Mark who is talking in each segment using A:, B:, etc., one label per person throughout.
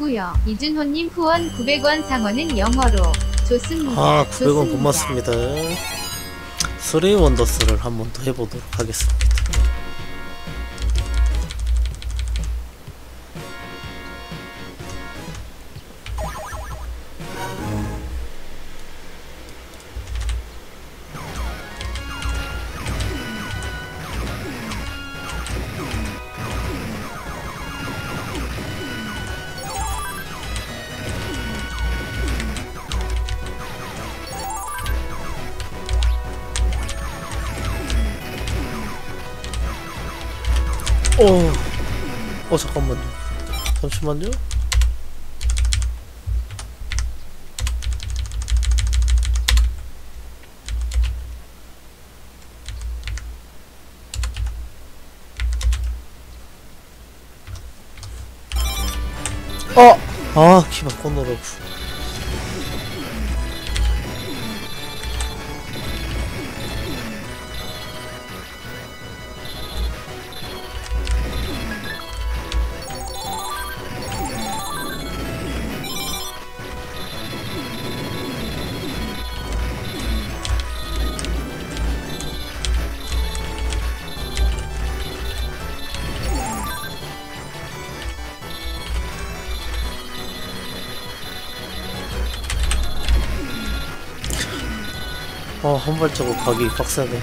A: 누구요? 이준호님 후원 900원 상원은 영어로 좋습니다.
B: 아 900원
A: 좋습니다.
B: 고맙습니다 스리 원더스를 한번 더 해보도록 하겠습니다 잠시만요. 어, 아 키만 꺼놓으라고. 아, 한 발자국 가기 빡세네.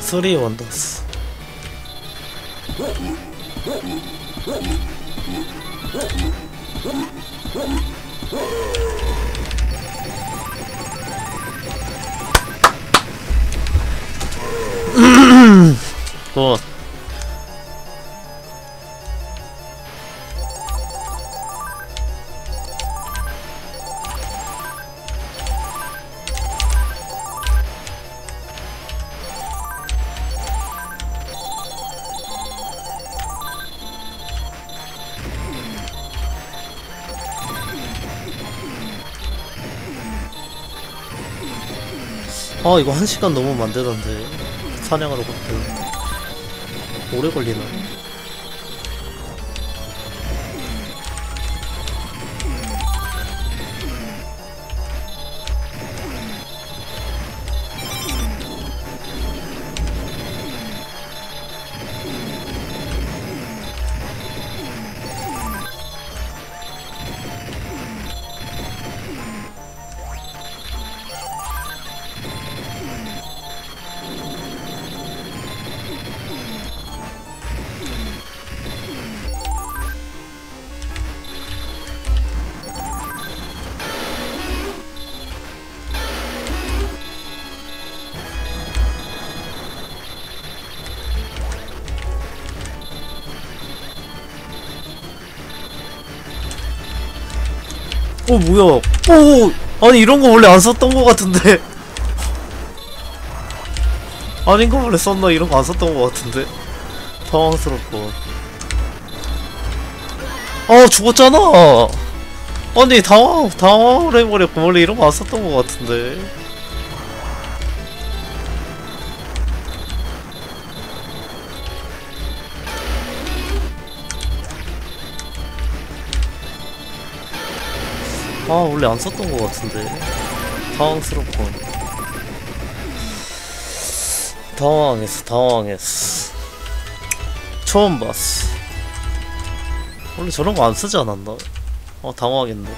B: 쓰리 원더스. 굿. 아 이거 한 시간 너무 만드던데 사냥하러 갔대 오래 걸리나? 어 뭐야? 오 아니 이런 거 원래 안 썼던 거 같은데. 아닌 거 원래 썼나? 이런 거 안 썼던 거 같은데. 당황스럽고. 아 죽었잖아! 아니 당황 당황을 해버렸고 원래 이런 거 안 썼던 거 같은데 아 원래 안 썼던 것 같은데. 당황스럽고. 당황했어 당황했어. 처음 봤어. 원래 저런 거 안 쓰지 않았나? 어 당황했네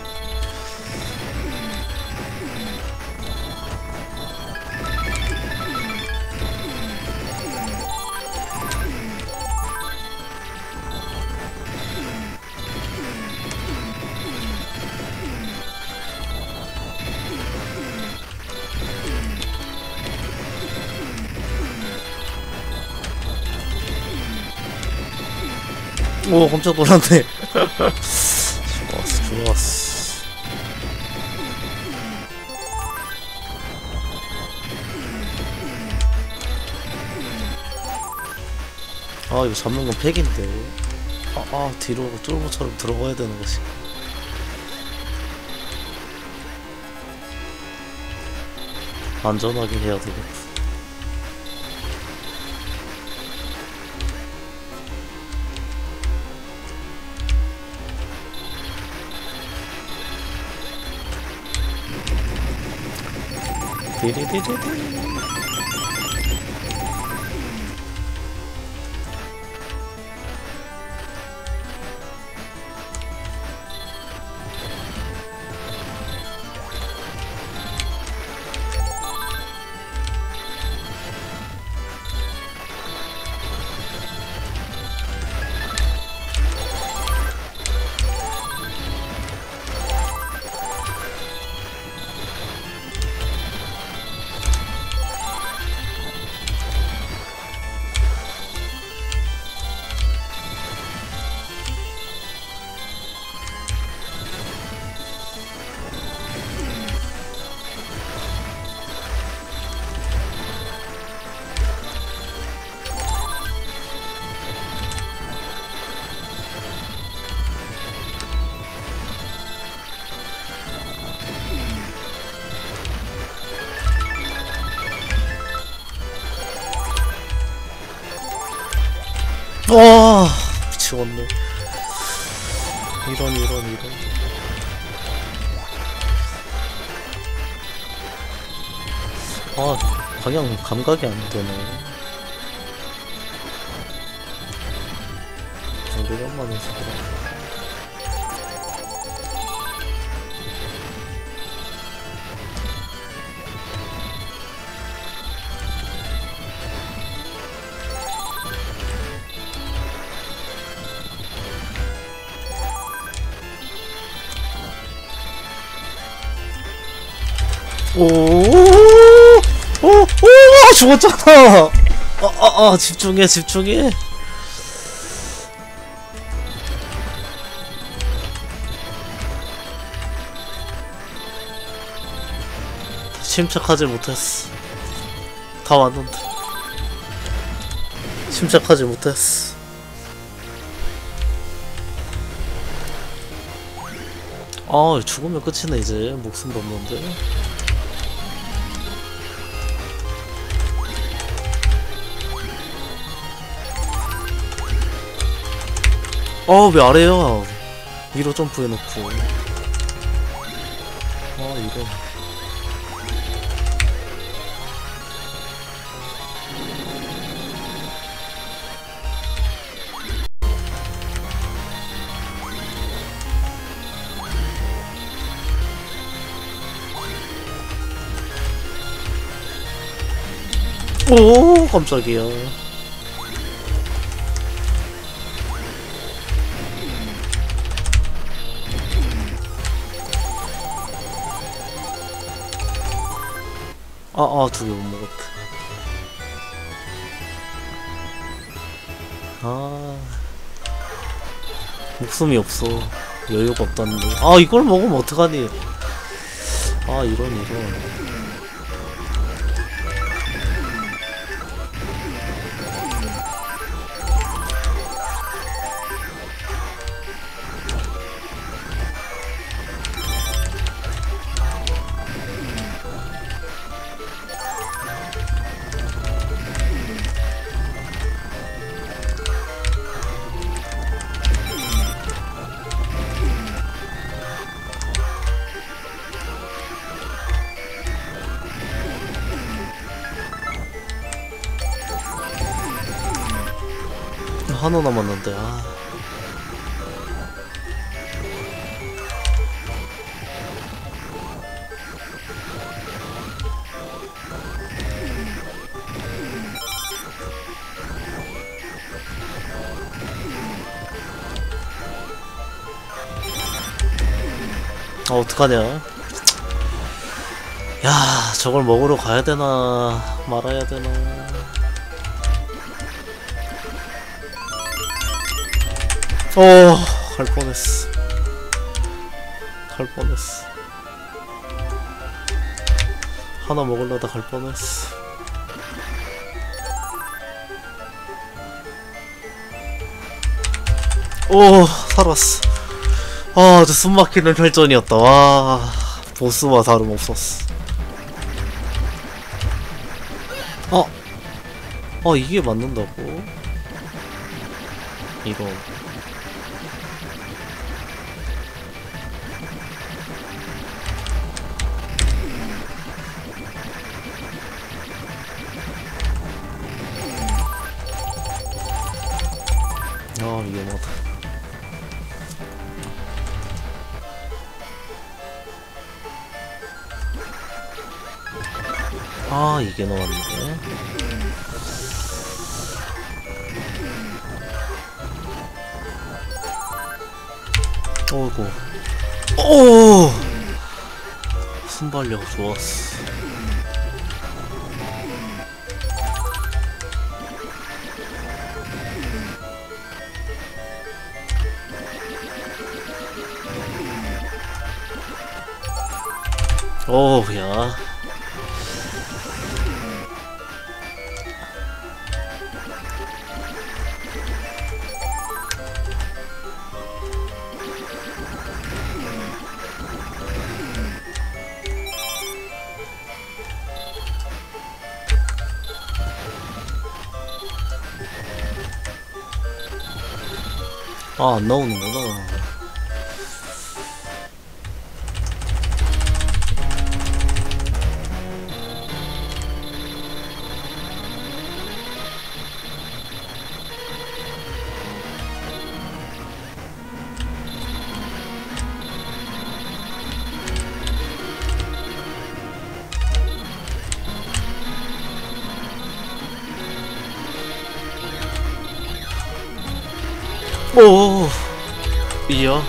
B: 오 깜짝 놀랐네. 좋았어 좋았어. 아아 이거 잡는 건 팩인데. 아, 아 뒤로 쫄보처럼 들어가야 되는 것이 안전하게 해야 되겠다 디리디리디 아 방향 감각이 안 되네. 오래간만에 해서 그래. 오, 죽었잖아. 아, 아, 아, 집중해, 집중해. 침착하지 못했어. 다 왔는데. 침착하지 못했어. 아, 죽으면 끝이네, 이제. 목숨도 없는데. 어, 왜 아래야? 위로 점프해놓고. 아, 이거. 오, 깜짝이야. 아, 아, 두개 못 먹었다. 아. 목숨이 없어. 여유가 없다는데. 아, 이걸 먹으면 어떡하니. 아, 이런, 이런. 하나 남았는데, 아. 아, 어떡하냐. 야, 저걸 먹으러 가야 되나, 말아야 되나. 어, 갈 뻔했어. 갈 뻔했어. 하나 먹으려다 갈 뻔했어. 오 살았어 아 진짜 숨막히는 혈전이었다 와 보스와 다름없었어 어? 어 이게 맞는다고? 이런 아 이게 나왔네 어이구. 오 순발력 좋았어. 오야 아, 오, 이야.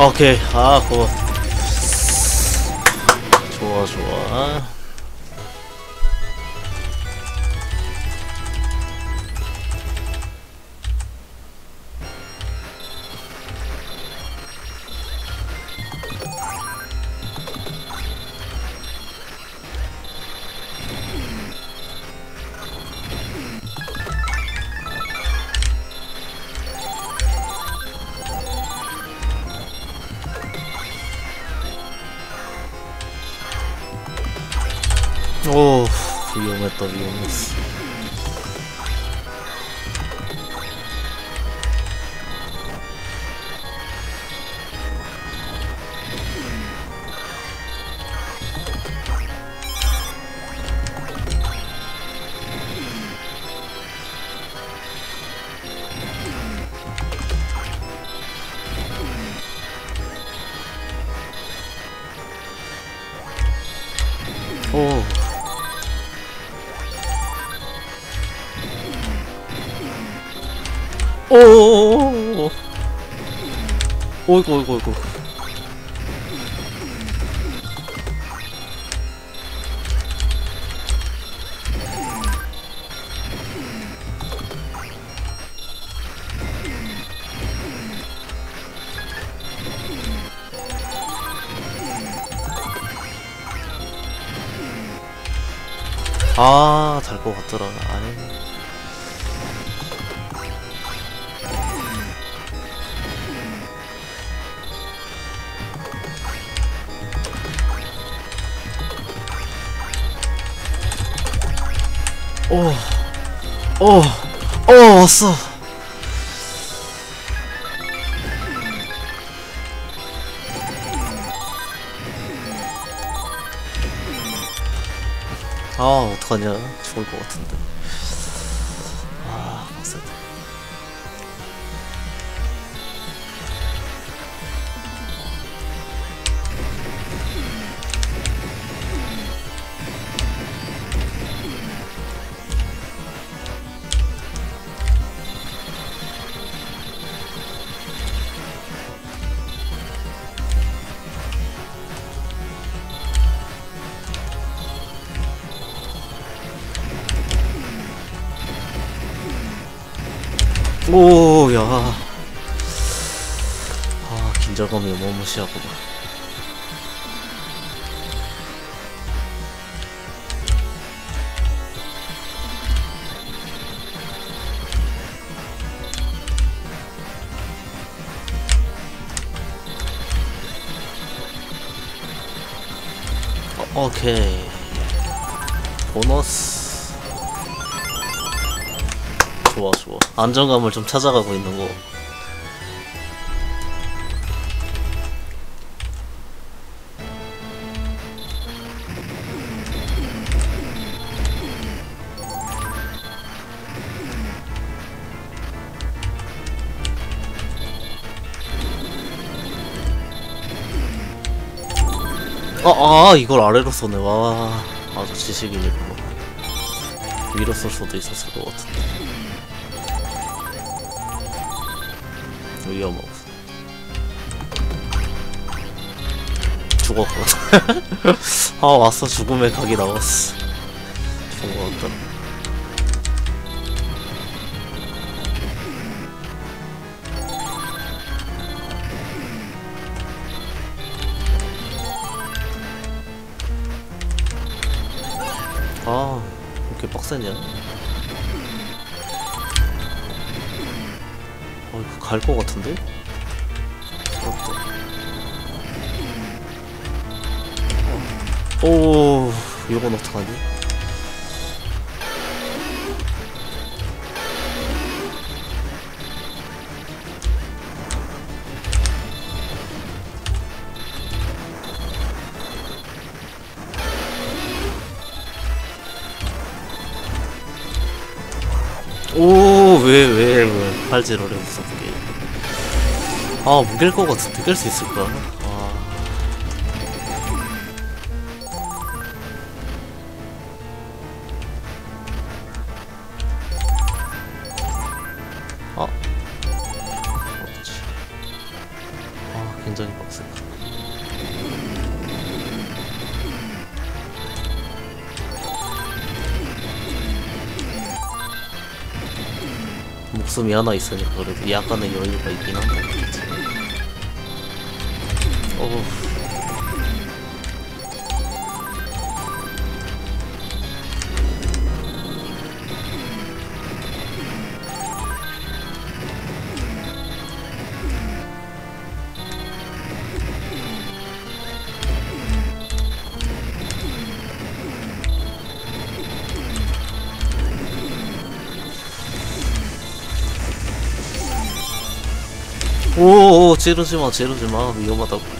B: 오케이, 아. 좋 위험 오오오오오 오이구 오이구 오이구 아, 달것 같더라. 아이. 오, 오, 오, 왔어. 아, 어떡하냐. 죽을 것 같은데. 오, 야. 아, 긴장감이 어마무시하구나. 좋아, 좋아. 안정감을 좀 찾아가고 있는 거. 아, 아, 이걸 아래로 쏘네. 와, 아주 지식인이구나. 위로 쏠 수도 있었을 것 같은데. 위험하고. 죽었구나. 아, 왔어. 죽음의 각이 나왔어. 같다. 아, 이렇게 빡세냐? 갈 것 같은데? 부럽다. 오, 이건 어떡하니? 오, 왜, 왜, 왜, 팔지로래, 무섭게. 아, 무길 것 같은데, 깰수 있을까? 아. 아. 어떡지. 아, 굉장히 빡세다. 목숨이 하나 있으니까 그래도 약간의 여유가 있긴 한데 그치? 어우 오오 찌르지마 찌르지마 위험하다고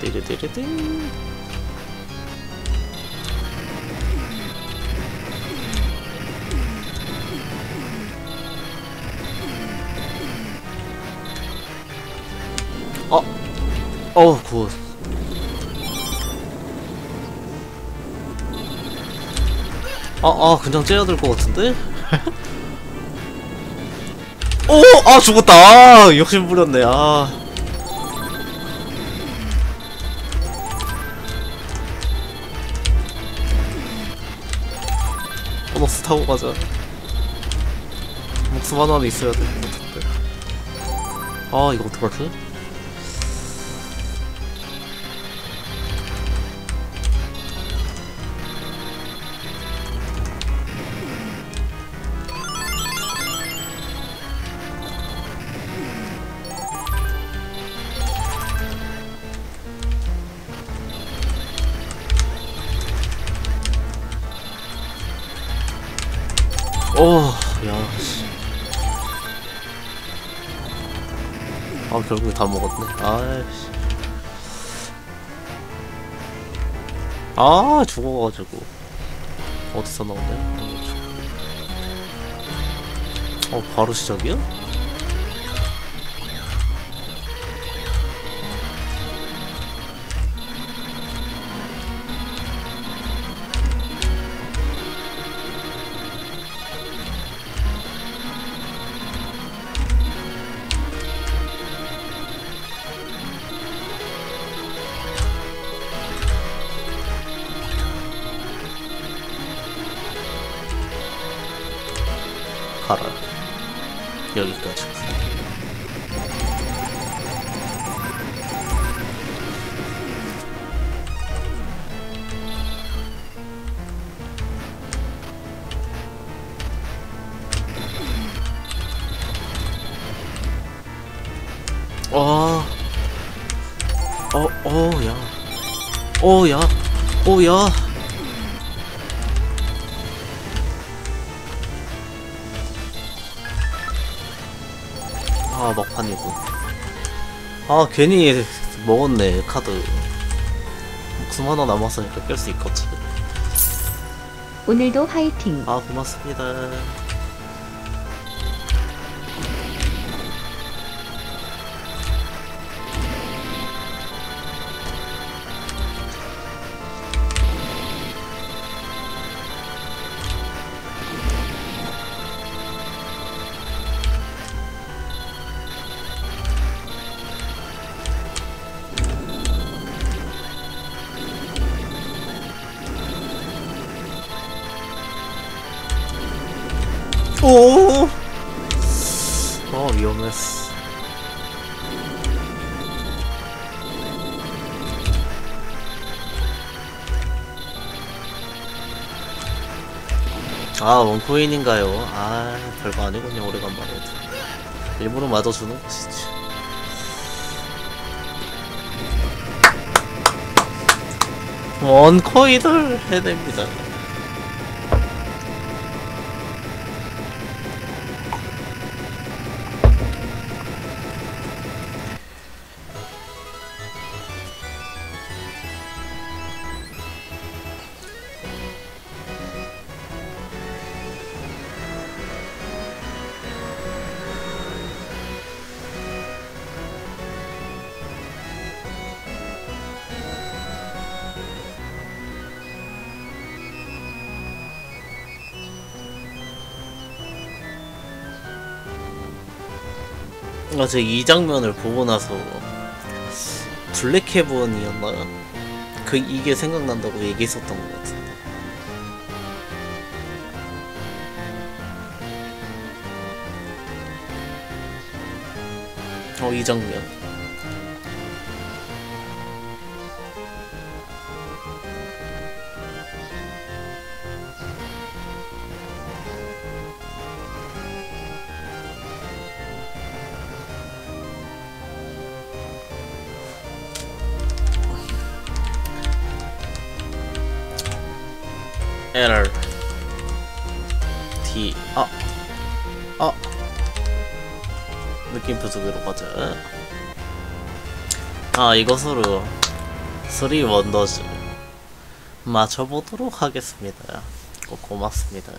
B: 띠리띠리띠 어, 어우 굿. 아, 아, 그냥 될것 같은데? 오, 아 죽었다. 아, 욕심 부렸네. 아. 보너스 타고 가자. 목숨 하나는 있어야 될것 같은데. 아, 이거 어떡하지? 결국에 다 먹었네. 아이씨. 아, 죽어가지고. 어디서 나오네? 어, 바로 시작이야? 어, 어, 야. 어, 야. 어, 야. 아, 막판이고. 아, 괜히 먹었네, 카드. 목숨 하나 남았으니까 깰수 있겠지.
C: 오늘도 화이팅.
B: 아, 고맙습니다. 어, 위험했어. 아, 원코인인가요? 아, 별거 아니군요, 오래간만에. 일부러 맞아주는 것이지. 원코인을 해냅니다. 어제 이 장면을 보고 나서 블랙 헤븐이었나요? 그 이게 생각난다고 얘기했었던 것 같은데. 어, 이 장면. 느낌 부족으로 가자. 아 이것으로 3 원더즈 맞춰보도록 하겠습니다. 꼭 고맙습니다.